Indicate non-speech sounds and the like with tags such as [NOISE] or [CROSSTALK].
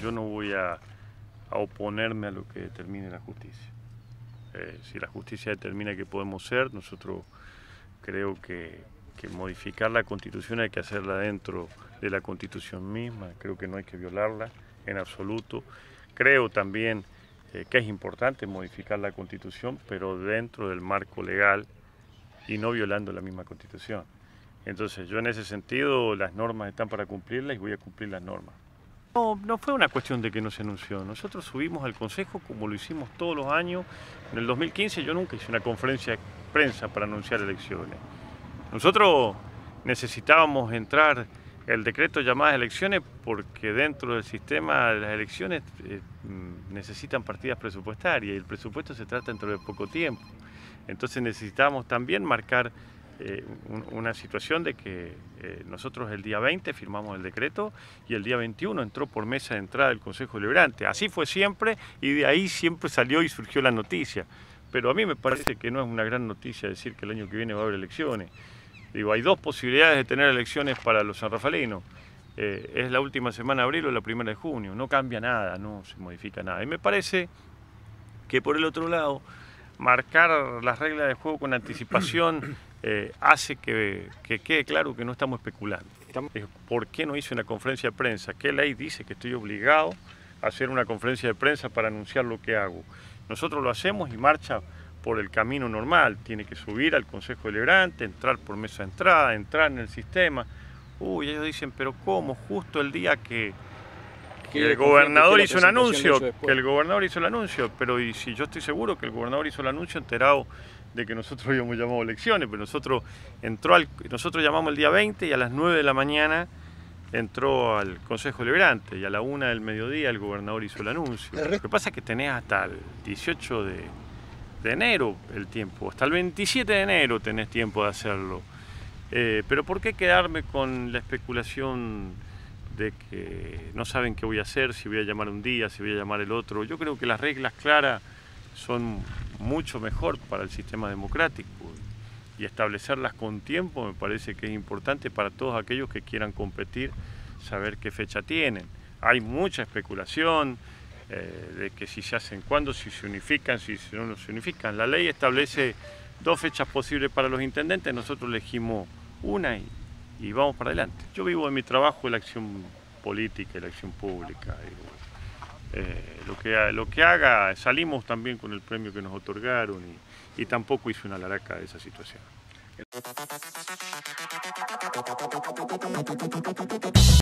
yo no voy a, oponerme a lo que determine la justicia. Eh, si la justicia determina que podemos ser, nosotros creo que, modificar la constitución hay que hacerla dentro de la constitución misma, creo que no hay que violarla en absoluto. Creo también eh, que es importante modificar la constitución, pero dentro del marco legal y no violando la misma constitución. Entonces yo en ese sentido las normas están para cumplirlas y voy a cumplir las normas. No, no fue una cuestión de que no se anunció. Nosotros subimos al Consejo como lo hicimos todos los años. En el 2015 yo nunca hice una conferencia de prensa para anunciar elecciones. Nosotros necesitábamos entrar el decreto llamadas elecciones porque dentro del sistema de las elecciones eh, mm, necesitan partidas presupuestarias y el presupuesto se trata dentro de poco tiempo. Entonces necesitábamos también marcar eh, una situación de que eh, nosotros el día 20 firmamos el decreto y el día 21 entró por mesa de entrada el Consejo Deliberante. Así fue siempre y de ahí siempre salió y surgió la noticia. Pero a mí me parece que no es una gran noticia decir que el año que viene va a haber elecciones. Digo, hay dos posibilidades de tener elecciones para los sanrafalinos. Eh, es la última semana de abril o la primera de junio. No cambia nada, no se modifica nada. Y me parece que por el otro lado, marcar las reglas de juego con anticipación eh, hace que, quede claro que no estamos especulando. ¿Por qué no hice una conferencia de prensa? ¿Qué ley dice que estoy obligado a hacer una conferencia de prensa para anunciar lo que hago? Nosotros lo hacemos y marcha por el camino normal. Tiene que subir al Consejo Deliberante, entrar por mesa de entrada, entrar en el sistema. Uy, ellos dicen, pero ¿cómo? Justo el día que, el gobernador hizo un anuncio, que el gobernador hizo el anuncio, pero y si yo estoy seguro que el gobernador hizo el anuncio enterado de que nosotros [LAUGHS] habíamos llamado elecciones, pero nosotros entró al, nosotros llamamos el día 20 y a las 9 de la mañana entró al Consejo Liberante y a la 1 del mediodía el gobernador hizo el anuncio. Lo que pasa es que tenés hasta el 18 de, enero el tiempo, hasta el 27 de enero tenés tiempo de hacerlo. Eh, pero ¿por qué quedarme con la especulación de que no saben qué voy a hacer, si voy a llamar un día, si voy a llamar el otro? Yo creo que las reglas claras son mucho mejor para el sistema democrático y establecerlas con tiempo me parece que es importante para todos aquellos que quieran competir, saber qué fecha tienen. Hay mucha especulación eh, de que si se hacen cuándo, si se unifican, si no se unifican. La ley establece dos fechas posibles para los intendentes, nosotros elegimos una y, y vamos para adelante. Yo vivo en mi trabajo de la acción política y la acción pública. Eh, lo, que, lo que haga, salimos también con el premio que nos otorgaron y, y tampoco hice una laraca de esa situación.